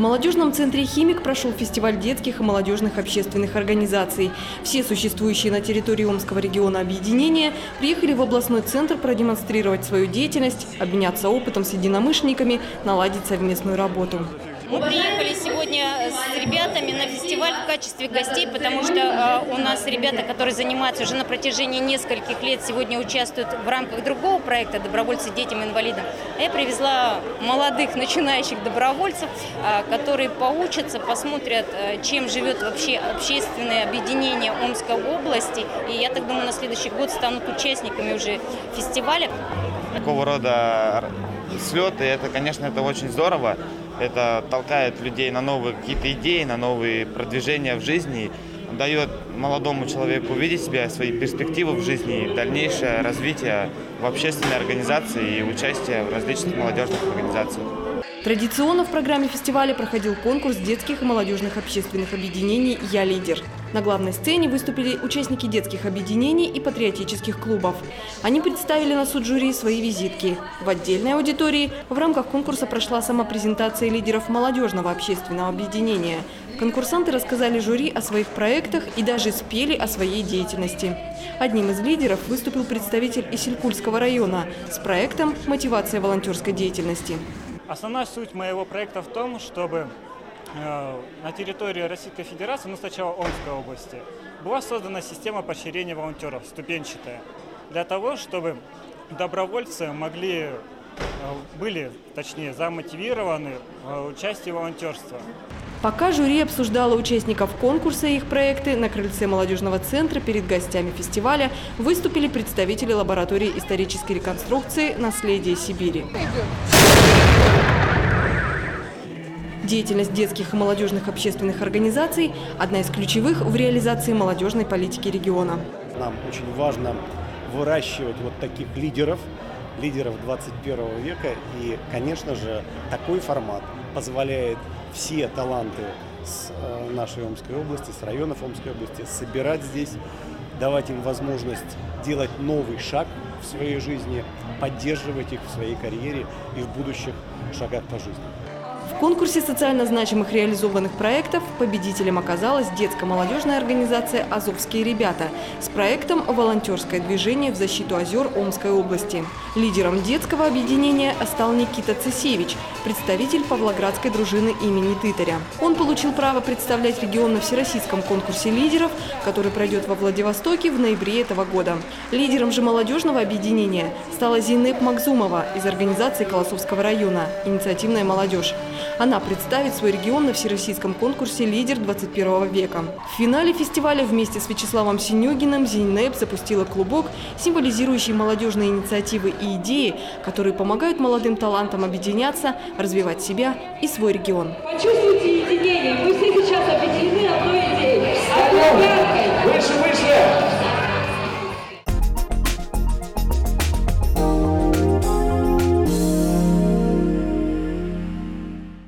молодежном центре «Химик» прошел фестиваль детских и молодежных общественных организаций. Все существующие на территории Омского региона объединения приехали в областной центр продемонстрировать свою деятельность, обменяться опытом с единомышленниками, наладить совместную работу. Мы приехали сегодня с ребятами на фестиваль в качестве гостей, потому что э, у нас ребята, которые занимаются уже на протяжении нескольких лет, сегодня участвуют в рамках другого проекта «Добровольцы детям-инвалидам». А я привезла молодых начинающих добровольцев, э, которые поучатся, посмотрят, э, чем живет вообще общественное объединение Омской области. И я так думаю, на следующий год станут участниками уже фестиваля. Такого рода слеты, это, конечно, это очень здорово. Это толкает людей на новые какие-то идеи, на новые продвижения в жизни, дает молодому человеку увидеть себя, свои перспективы в жизни, дальнейшее развитие в общественной организации и участие в различных молодежных организациях. Традиционно в программе фестиваля проходил конкурс детских и молодежных общественных объединений «Я лидер». На главной сцене выступили участники детских объединений и патриотических клубов. Они представили на суд жюри свои визитки. В отдельной аудитории в рамках конкурса прошла сама презентация лидеров молодежного общественного объединения. Конкурсанты рассказали жюри о своих проектах и даже спели о своей деятельности. Одним из лидеров выступил представитель Исилькульского района с проектом «Мотивация волонтерской деятельности». Основная суть моего проекта в том, чтобы э, на территории Российской Федерации, ну сначала Омской области, была создана система поощрения волонтеров, ступенчатая, для того, чтобы добровольцы могли, э, были, точнее, замотивированы в участии в волонтерстве. Пока жюри обсуждало участников конкурса и их проекты, на крыльце молодежного центра перед гостями фестиваля выступили представители лаборатории исторической реконструкции «Наследие Сибири». Деятельность детских и молодежных общественных организаций – одна из ключевых в реализации молодежной политики региона. Нам очень важно выращивать вот таких лидеров, лидеров 21 века. И, конечно же, такой формат позволяет все таланты с э, нашей Омской области, с районов Омской области собирать здесь, давать им возможность делать новый шаг в своей жизни, поддерживать их в своей карьере и в будущих шагах по жизни. Конкурсе социально значимых реализованных проектов победителем оказалась детско-молодежная организация «Азовские ребята» с проектом «Волонтерское движение в защиту озер Омской области». Лидером детского объединения стал Никита Цесевич, представитель Павлоградской дружины имени Тытаря. Он получил право представлять регион на Всероссийском конкурсе лидеров, который пройдет во Владивостоке в ноябре этого года. Лидером же молодежного объединения стала Зинеп Макзумова из организации Колосовского района «Инициативная молодежь». Она представит свой регион на всероссийском конкурсе «Лидер 21 века». В финале фестиваля вместе с Вячеславом Синюгиным Зинеп запустила клубок, символизирующий молодежные инициативы и идеи, которые помогают молодым талантам объединяться, развивать себя и свой регион. Почувствуйте